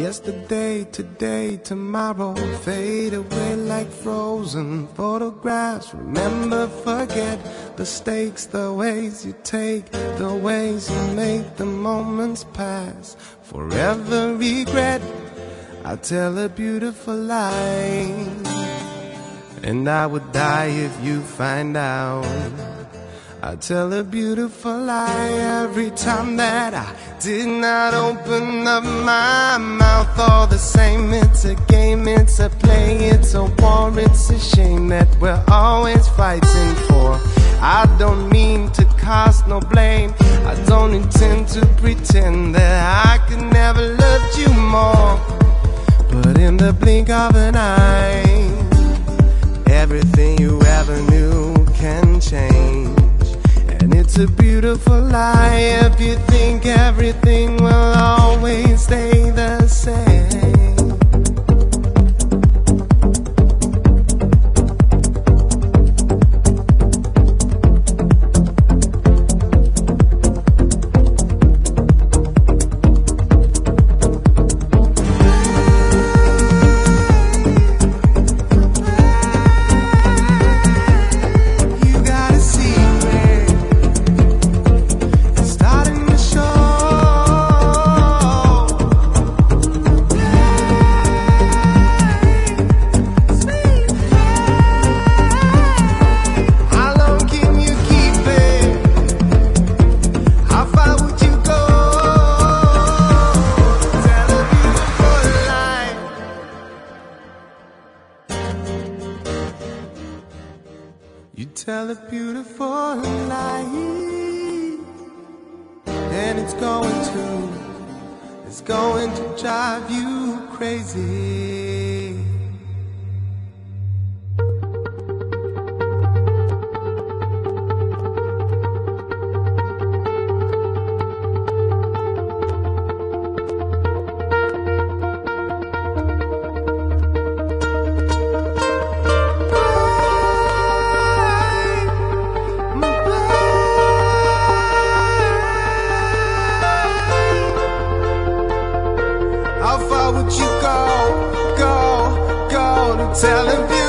Yesterday, today, tomorrow fade away like frozen photographs. Remember, forget the stakes, the ways you take, the ways you make the moments pass. Forever regret. I tell a beautiful lie, and I would die if you find out. I tell a beautiful lie every time that I did not open up my mouth. All the same, it's a game, it's a play, it's a war, it's a shame that we're always fighting for. I don't mean to cast no blame, I don't intend to pretend that I could never love you more. But in the blink of an eye, a beautiful lie. If you think everything will always stay the You tell a beautiful lie, and it's going to, it's going to drive you crazy. telling people.